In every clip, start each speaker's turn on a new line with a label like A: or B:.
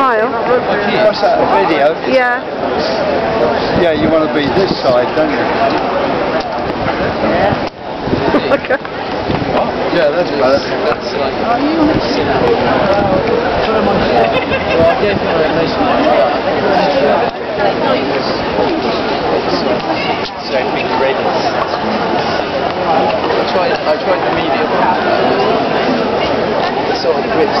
A: us out of video.
B: Yeah.
A: Yeah, you want to be this side, don't you?
B: okay.
A: Yeah, that's better.
C: That's like, are you on it? Put them on there. Well, I gave him a nice So I think. I tried, I tried the medium. The sort of grips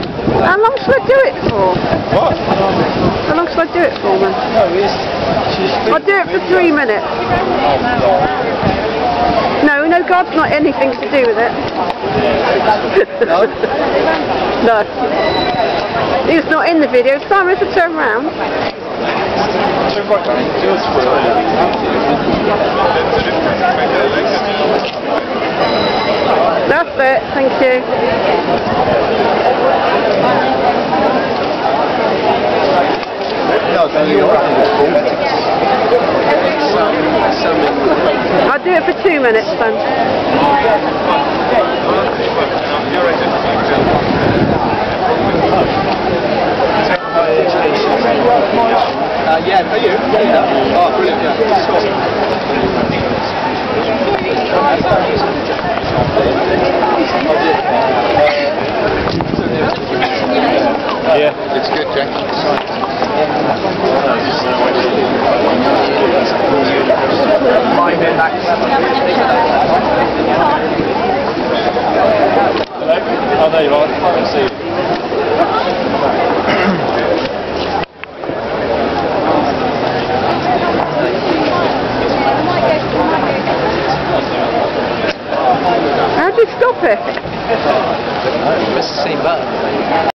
B: Should I do it for?
A: What?
B: How long should I do it for, man?
A: No, it's...
B: I'll do it for three minutes. No, no, God's not anything to do with it.
A: No?
B: no. He's not in the video. Simon, if I turn round. That's it. Thank you.
A: No, it's only your
B: I'll do it for two minutes then.
A: Uh, yeah, for you? Yeah. Oh, brilliant, yeah. Yeah, it's good, Jack.
C: Back.
D: Oh, there you are. I can see.
B: How do you stop it?
C: It's the same button.